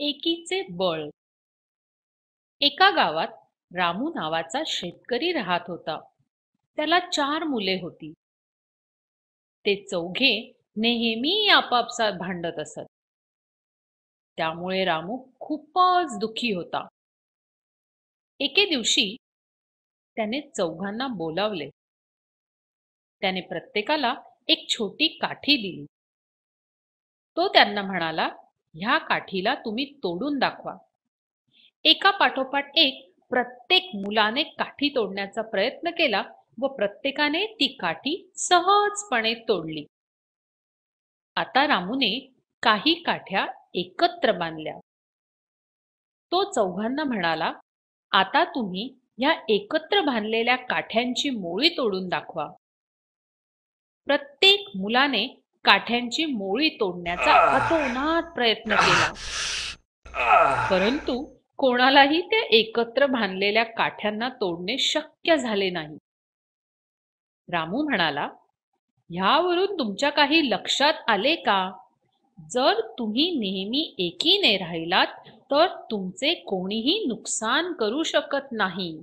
एकीचे बळ. एका गावात रामू नावाचा शेतकरी राहत होता. त्याला चार मुले होती. ते चौघे नेहमी आपापसात भांडत असत. त्यामुळे रामू खूपच दुखी होता. एके दिवशी त्याने चौघांना बोलावले. त्याने प्रत्येकाला एक छोटी काठी दिली. तो त्यांना म्हणाला ह्या काठीला तुम्ही तोडून दाखवा. एका पाठोपाठ एक प्रत्येक मुलाने काठी तोडण्याचा प्रयत्न केला व प्रत्येकाने ती काठी सहजपणे तोडली. आता रामूने काही काठ्या एकत्र बांधल्या. तो चौघांना म्हणाला आता तुम्ही ह्या एकत्र बांधलेल्या काठ्यांची मोळी तोडून दाखवा. प्रत्येक मुलाने काठ्यांची मोळी तोडण्याचा अतोनात प्रयत्न केला. परंतु कोणालाही त्या एकत्र बांधलेल्या काठ्यांना तोडणे शक्य झाले नाही. रामू म्हणाला ह्यावरून तुमच्या काही लक्षात आले का? जर तुम्ही नेहमी एकीने राहिलात तर तुमचे कोणीही नुकसान करू शकत नाही.